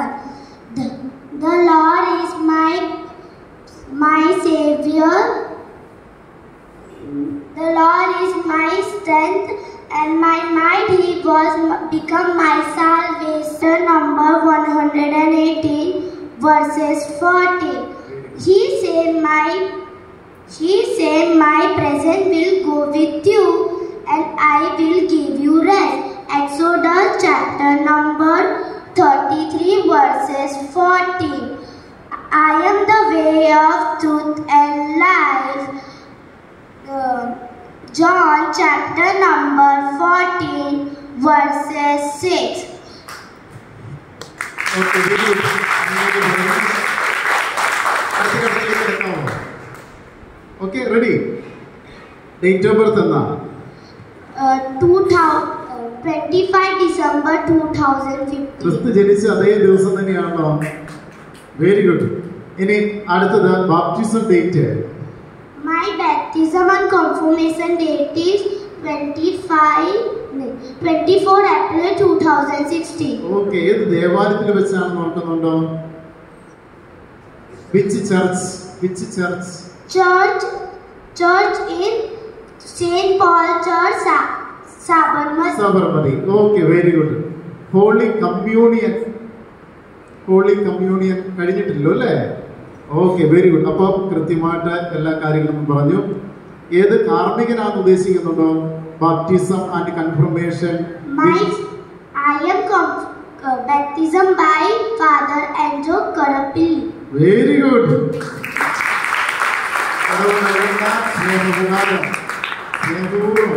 1. The, the Lord is my my Savior. The Lord is my strength and my might. He was become my salvation. Number 118 verses 40. He said, My He said, My presence will go with you and I will give you rest. Exodus chapter number 14. I am the way of truth and life. Uh, John chapter number 14 verses 6. Okay, really good. Really now. Ready? Date Anna? Uh, 2000. December ക്രിസ്തു ജനിച്ച അതേ ദിവസം തന്നെയാണല്ലോ. Very good ഇനി അടുത്തത് baptism date my baptism and confirmation date is 25 24 April 2016 okay ഏത് ദേവാലയത്തിൽ വെച്ചാണ് നോക്കുന്നുണ്ടോ which church? Which church? Church church in St Paul Church Sa- Sabarmati. Sabarmati okay very good holy communion holy communion കഴിഞ്ഞിട്ടില്ലല്ലോ അല്ലേ okay very good അപ്പോൾ കൃത്യമായിട്ട് എല്ലാ കാര്യങ്ങളും പറഞ്ഞു ഏത് കാർമ്മികനാന്ന് ഉദ്ദേശിക്കുന്നുണ്ടോ baptism and confirmation My, I am conf- uh, baptism by Father Andrew Karapilli. Very good സ്നേഹപൂർവ്വം